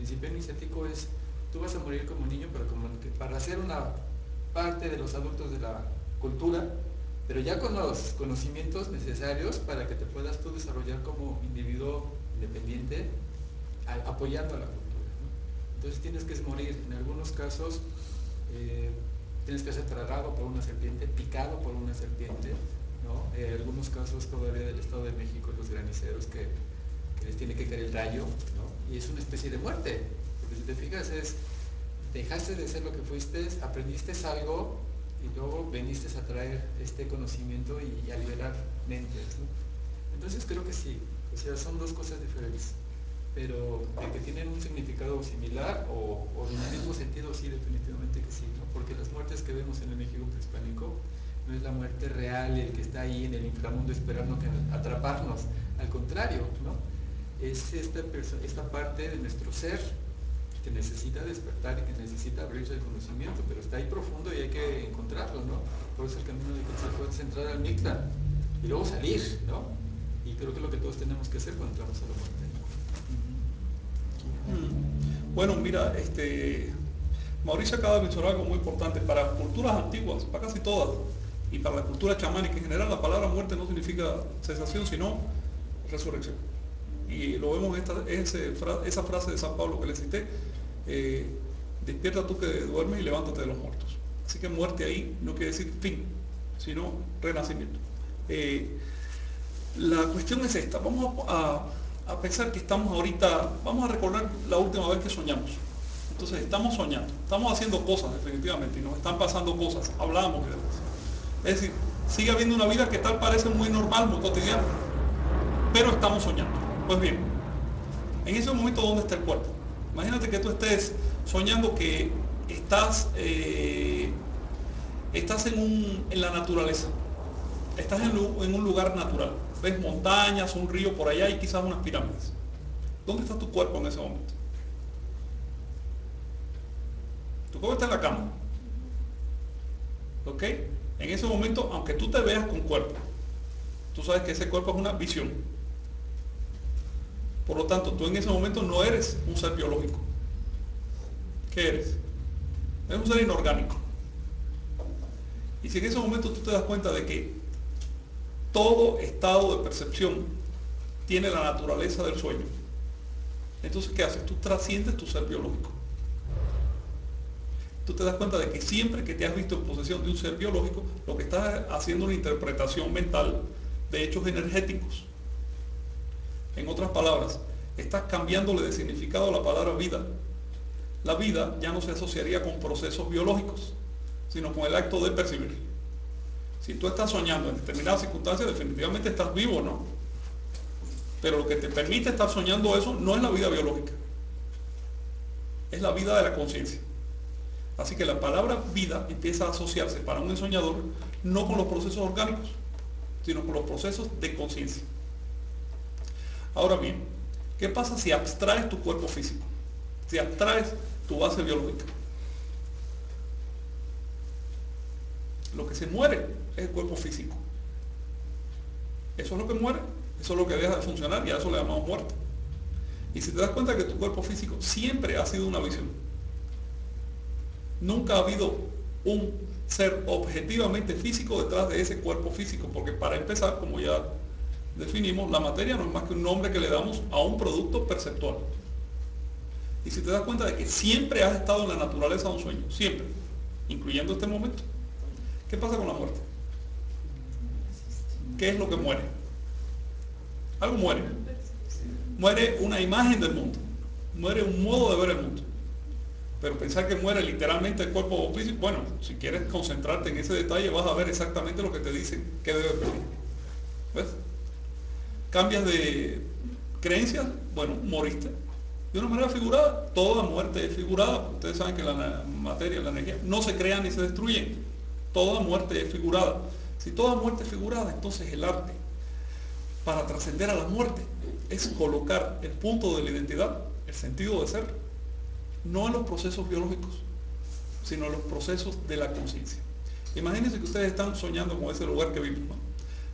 principio iniciático es, tú vas a morir como niño, pero como para ser una parte de los adultos de la cultura, pero ya con los conocimientos necesarios para que te puedas tú desarrollar como individuo independiente, apoyando a la cultura. Entonces tienes que morir, en algunos casos eh, tienes que ser tragado por una serpiente, picado por una serpiente, en eh, algunos casos todavía del Estado de México, los graniceros que, les tiene que caer el rayo, y es una especie de muerte, porque si te fijas es, dejaste de ser lo que fuiste, aprendiste algo y luego veniste a traer este conocimiento y, a liberar mentes. Entonces creo que sí, o sea, son dos cosas diferentes, pero de que tienen un significado similar o, en el mismo sentido, sí, definitivamente que sí, porque las muertes que vemos en el México prehispánico, no es la muerte real, el que está ahí en el inframundo esperando que atraparnos. Al contrario, ¿no? Es esta, parte de nuestro ser que necesita despertar y que necesita abrirse el conocimiento, pero está ahí profundo y hay que encontrarlo, ¿no? Por eso el camino de que se entrar al Mictlán y luego salir, ¿no? Y creo que es lo que todos tenemos que hacer cuando entramos a la muerte. Bueno, mira, este, Mauricio acaba de mencionar algo muy importante. Para culturas antiguas, para casi todas, y para la cultura chamánica en general, la palabra muerte no significa cesación, sino resurrección. Y lo vemos en esa frase de San Pablo que le cité, eh, despierta tú que duermes y levántate de los muertos. Así que muerte ahí no quiere decir fin, sino renacimiento. Eh, la cuestión es esta, vamos a, a pensar que estamos ahorita, vamos a recordar la última vez que soñamos. Entonces estamos soñando, estamos haciendo cosas definitivamente y nos están pasando cosas, hablamos. Es decir, sigue habiendo una vida que tal parece muy normal, muy cotidiana, pero estamos soñando. Pues bien, en ese momento, ¿dónde está el cuerpo? Imagínate que tú estés soñando que estás, eh, estás en, la naturaleza, estás en, en un lugar natural, ves montañas, un río por allá y quizás unas pirámides. ¿Dónde está tu cuerpo en ese momento? Tu cuerpo está en la cama. ¿Ok? En ese momento, aunque tú te veas con cuerpo, tú sabes que ese cuerpo es una visión. Por lo tanto, tú en ese momento no eres un ser biológico. ¿Qué eres? Eres un ser inorgánico. Y si en ese momento tú te das cuenta de que todo estado de percepción tiene la naturaleza del sueño, entonces ¿qué haces? Tú trasciendes tu ser biológico tú te das cuenta de que siempre que te has visto en posesión de un ser biológico, lo que estás haciendo es una interpretación mental de hechos energéticos. En otras palabras, estás cambiándole de significado a la palabra vida. La vida ya no se asociaría con procesos biológicos, sino con el acto de percibir. Si tú estás soñando en determinadas circunstancias, definitivamente estás vivo, ¿no? Pero lo que te permite estar soñando eso no es la vida biológica, es la vida de la conciencia. Así que la palabra vida empieza a asociarse para un ensoñador no con los procesos orgánicos, sino con los procesos de conciencia. Ahora bien, ¿qué pasa si abstraes tu cuerpo físico? Si abstraes tu base biológica. Lo que se muere es el cuerpo físico. Eso es lo que muere, eso es lo que deja de funcionar y a eso le llamamos muerte. Y si te das cuenta que tu cuerpo físico siempre ha sido una visión, Nunca ha habido un ser objetivamente físico detrás de ese cuerpo físico, porque para empezar, como ya definimos, la materia no es más que un nombre que le damos a un producto perceptual. Y si te das cuenta de que siempre has estado en la naturaleza de un sueño, siempre, incluyendo este momento, ¿qué pasa con la muerte? ¿Qué es lo que muere? Algo muere. Muere una imagen del mundo. Muere un modo de ver el mundo. Pero pensar que muere literalmente el cuerpo físico, bueno, si quieres concentrarte en ese detalle vas a ver exactamente lo que te dicen que debe morir. ¿Ves? Cambias de creencias, bueno, moriste. De una manera figurada, toda muerte es figurada. Ustedes saben que la materia, la energía, no se crean ni se destruyen. Toda muerte es figurada. Si toda muerte es figurada, entonces el arte, para trascender a la muerte, es colocar el punto de la identidad, el sentido de ser, no en los procesos biológicos, sino en los procesos de la conciencia. Imagínense que ustedes están soñando con ese lugar que vivimos.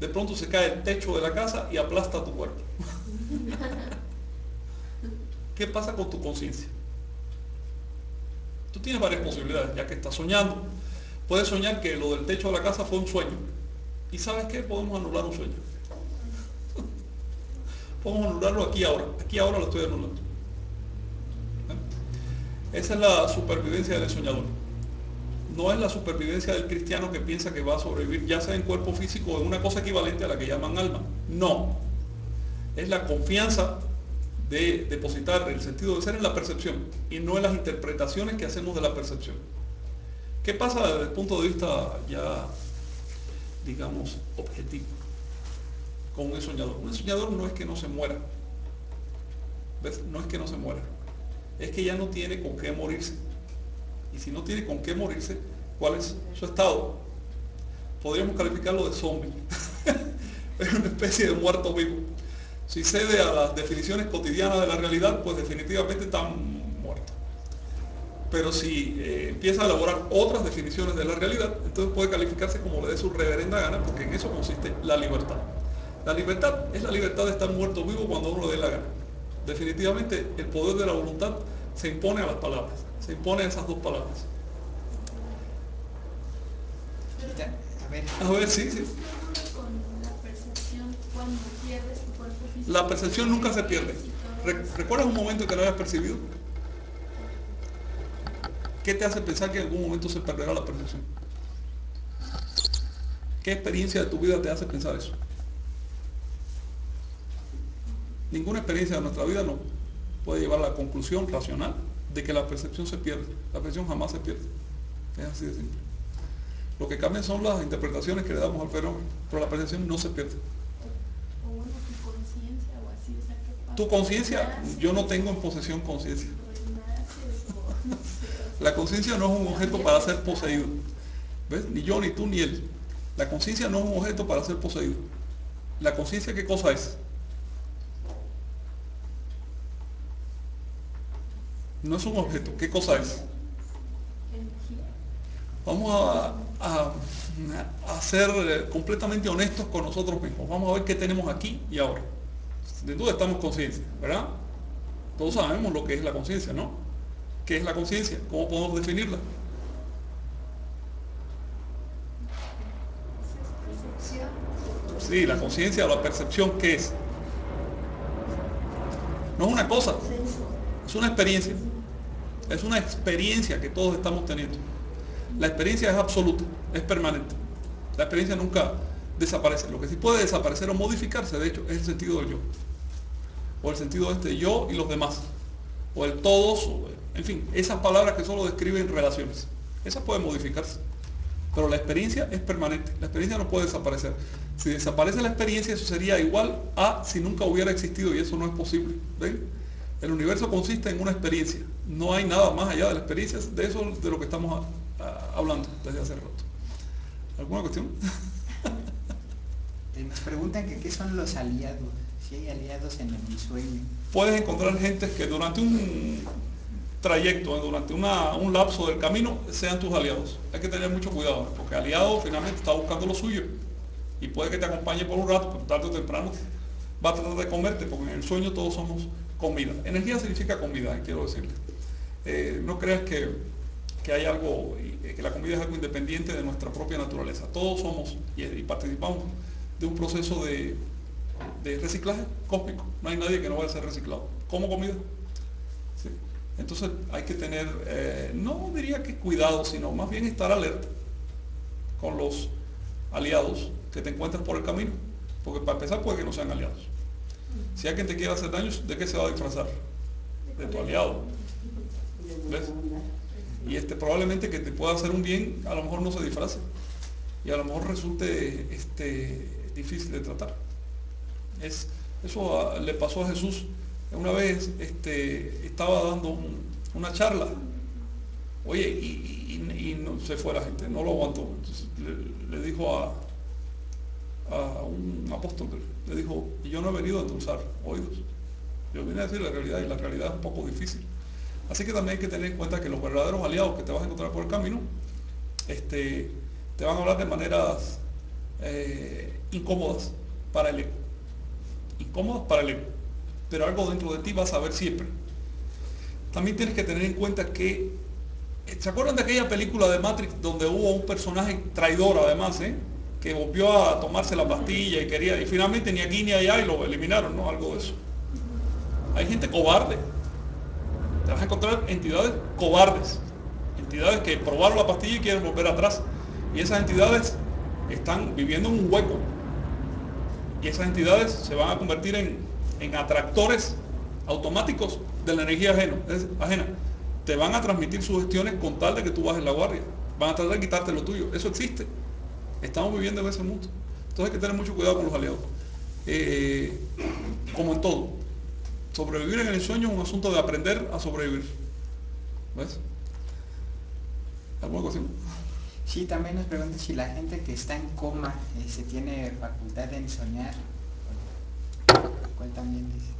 De pronto se cae el techo de la casa y aplasta tu cuerpo. ¿Qué pasa con tu conciencia? Tú tienes varias posibilidades, ya que estás soñando. Puedes soñar que lo del techo de la casa fue un sueño. ¿Y sabes qué? Podemos anular un sueño. Podemos anularlo aquí ahora. Aquí ahora lo estoy anulando. Esa es la supervivencia del soñador. No es la supervivencia del cristiano que piensa que va a sobrevivir, ya sea en cuerpo físico o en una cosa equivalente a la que llaman alma. No. Es la confianza de depositar el sentido de ser en la percepción y no en las interpretaciones que hacemos de la percepción. ¿Qué pasa desde el punto de vista ya, digamos, objetivo con un soñador? Un soñador no es que no se muera. No es que no se muera es que ya no tiene con qué morirse. Y si no tiene con qué morirse, ¿cuál es su estado? Podríamos calificarlo de zombie. es una especie de muerto vivo. Si cede a las definiciones cotidianas de la realidad, pues definitivamente está muerto. Pero si eh, empieza a elaborar otras definiciones de la realidad, entonces puede calificarse como le dé su reverenda gana, porque en eso consiste la libertad. La libertad es la libertad de estar muerto vivo cuando uno le dé la gana. Definitivamente el poder de la voluntad se impone a las palabras, se esas dos palabras. A ver, a ver sí, sí. La percepción nunca se pierde. ¿Recuerdas un momento que no hayas percibido? ¿Qué te hace pensar que en algún momento se perderá la percepción? ¿Qué experiencia de tu vida te hace pensar eso? Ninguna experiencia de nuestra vida no puede llevar a la conclusión racional de que la percepción se pierde. La percepción jamás se pierde. Es así de simple. Lo que cambia son las interpretaciones que le damos al fenómeno, pero la percepción no se pierde. Tu conciencia, yo no tengo en posesión conciencia. La conciencia no es un objeto para ser poseído. ¿Ves? Ni yo, ni tú, ni él. La conciencia no es un objeto para ser poseído. La conciencia, ¿qué cosa es? No es un objeto. ¿Qué cosa es? Vamos a, a, ser eh, completamente honestos con nosotros mismos. Vamos a ver qué tenemos aquí y ahora. De duda estamos conciencia, ¿verdad? Todos sabemos lo que es la conciencia, ¿no? ¿Qué es la conciencia? ¿Cómo podemos definirla? Sí, la conciencia o la percepción, ¿qué es? No es una cosa, es una experiencia. Es una experiencia que todos estamos teniendo. La experiencia es absoluta, es permanente. La experiencia nunca desaparece. Lo que sí puede desaparecer o modificarse, de hecho, es el sentido del yo. O el sentido de este yo y los demás. O el todos, en fin, esas palabras que solo describen relaciones. Esas pueden modificarse. Pero la experiencia es permanente. La experiencia no puede desaparecer. Si desaparece la experiencia, eso sería igual a si nunca hubiera existido y eso no es posible. ¿Ven? El universo consiste en una experiencia. No hay nada más allá de la experiencia de eso de lo que estamos hablando desde hace rato. ¿Alguna cuestión? Nos preguntan que qué son los aliados, si hay aliados en el sueño. Puedes encontrar gente que durante un trayecto, durante un lapso del camino, sean tus aliados. Hay que tener mucho cuidado, porque aliado finalmente está buscando lo suyo. Y puede que te acompañe por un rato, pero tarde o temprano va a tratar de comerte, porque en el sueño todos somos comida. Energía significa comida, quiero decirle. Eh, no creas que, hay algo, eh, que la comida es algo independiente de nuestra propia naturaleza. Todos somos y, participamos de un proceso de, reciclaje cósmico. No hay nadie que no vaya a ser reciclado. Como comida. Entonces hay que tener, eh, no diría que cuidado, sino más bien estar alerta con los aliados que te encuentres por el camino. Porque para empezar puede que no sean aliados. Si alguien te quiere hacer daño, ¿de qué se va a disfrazar? De tu aliado. ¿Ves? Y este probablemente que te pueda hacer un bien, a lo mejor no se disfrace. Y a lo mejor resulte este, difícil de tratar. Es, eso le pasó a Jesús. Una vez este, estaba dando una charla. Oye, y, no, se fue la gente, no lo aguantó. le, dijo a, a un apóstol le dijo, yo no he venido a endulzar oídos. Yo vine a decir la realidad y la realidad es un poco difícil. Así que también hay que tener en cuenta que los verdaderos aliados que te vas a encontrar por el camino, este, te van a hablar de maneras eh, incómodas para el ego. Incómodas para el ego. Pero algo dentro de ti vas a ver siempre. también tienes que tener en cuenta que, ¿se acuerdan de aquella película de Matrix donde hubo un personaje traidor además, eh? Que volvió a tomarse la pastilla y quería, y finalmente ni aquí ni allá y lo eliminaron, ¿no? Algo de eso. Hay gente cobarde. Te vas a encontrar entidades cobardes, entidades que probaron la pastilla y quieren volver atrás. Y esas entidades están viviendo en un hueco. Y esas entidades se van a convertir en, en atractores automáticos de la energía ajena, ajena. Te van a transmitir sugestiones con tal de que tú bajes la guardia. Van a tratar de quitarte lo tuyo. Eso existe. Estamos viviendo en ese mundo. Entonces hay que tener mucho cuidado con los aliados. Eh, como en todo. Sobrevivir en el sueño es un asunto de aprender a sobrevivir. ¿Ves? ¿Alguna cosa? Sí, también nos preguntan si la gente que está en coma eh, se tiene facultad de ensoñar. ¿Cuál también dice?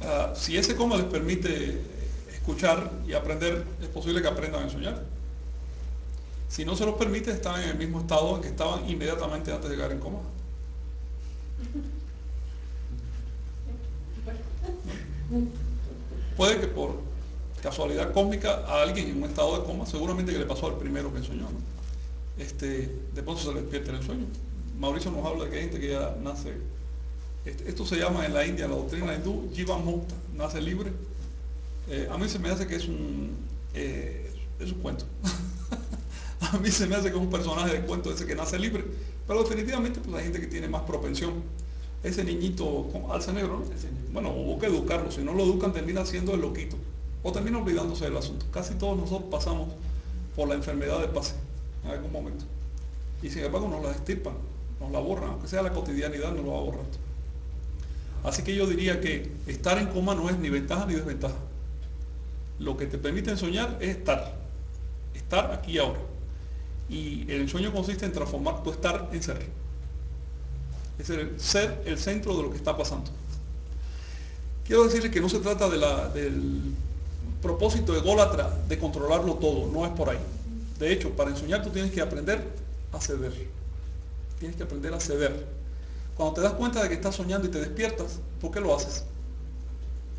Uh, si ese coma les permite escuchar y aprender, es posible que aprendan a ensoñar. Si no se los permite, están en el mismo estado en que estaban inmediatamente antes de llegar en coma. Puede que por casualidad cósmica a alguien en un estado de coma, seguramente que le pasó al primero que ensoñó, ¿no? Este, de pronto se le despierta en el sueño. Mauricio nos habla de que hay gente que ya nace, este, esto se llama en la India, la doctrina hindú, Jiva Mukta, nace libre. Eh, a mí se me hace que es un, eh, es un cuento. a mí se me hace que es un personaje de cuento ese que nace libre, pero definitivamente pues hay gente que tiene más propensión. Ese niñito alza negro, ¿no? Bueno, hubo que educarlo, si no lo educan termina siendo el loquito, o termina olvidándose del asunto. Casi todos nosotros pasamos por la enfermedad de pase en algún momento. Y sin embargo nos la estirpan, nos la borran, aunque sea la cotidianidad nos lo va borrando. Así que yo diría que estar en coma no es ni ventaja ni desventaja. Lo que te permite soñar es estar, estar aquí y ahora. Y el sueño consiste en transformar tu estar en ser. Es el ser el centro de lo que está pasando. Quiero decirle que no se trata de la, del propósito ególatra de controlarlo todo, no es por ahí. De hecho, para ensoñar tú tienes que aprender a ceder. Tienes que aprender a ceder. Cuando te das cuenta de que estás soñando y te despiertas, ¿por qué lo haces?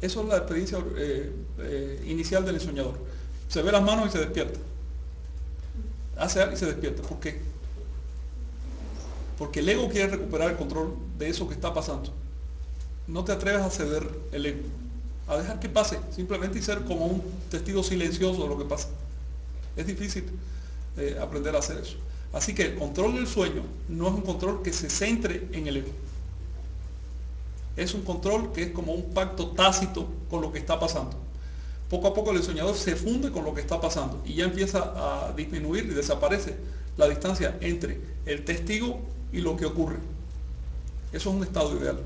Eso es la experiencia eh, eh, inicial del ensoñador. Se ve las manos y se despierta hace algo y se despierta. ¿Por qué? Porque el ego quiere recuperar el control de eso que está pasando. No te atreves a ceder el ego, a dejar que pase, simplemente y ser como un testigo silencioso de lo que pasa. Es difícil eh, aprender a hacer eso. Así que el control del sueño no es un control que se centre en el ego. Es un control que es como un pacto tácito con lo que está pasando poco a poco el soñador se funde con lo que está pasando y ya empieza a disminuir y desaparece la distancia entre el testigo y lo que ocurre. Eso es un estado ideal.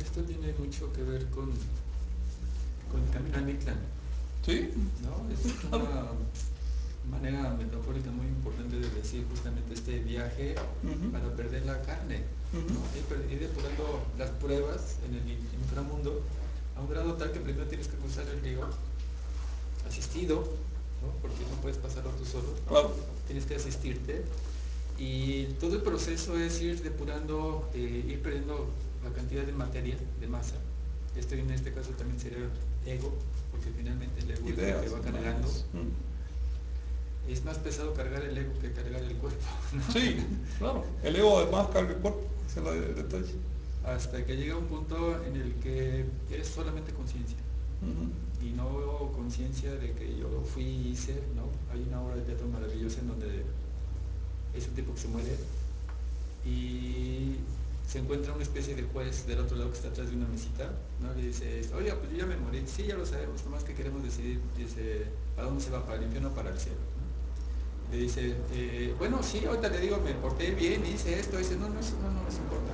Esto tiene mucho que ver con, con el camino al ¿Sí? ¿No? Es una manera metafórica muy importante de decir justamente este viaje para perder la carne ir, depurando las pruebas en el inframundo a un grado tal que primero tienes que cruzar el río asistido, porque no puedes pasarlo tú solo, tienes que asistirte. Y todo el proceso es ir depurando, eh, ir perdiendo la cantidad de materia, de masa. Esto en este caso también sería ego, porque finalmente el ego es que va cargando. Es más pesado cargar el ego que cargar el cuerpo. Sí, claro. El ego además carga el cuerpo. Hasta que llega un punto en el que es solamente conciencia. Y no conciencia de que yo fui y hice, ¿no? Hay una obra de teatro maravillosa en donde es un tipo que se muere y se encuentra una especie de juez del otro lado que está atrás de una mesita, ¿no? Le dice, oye, pues yo ya me morí, sí, ya lo sabemos, nomás que queremos decidir, dice, ¿a dónde se va? ¿Para el infierno o para el cielo? Le dice, eh, bueno, sí, ahorita le digo, me porté bien, hice esto, dice, no, no, no, no, es importante.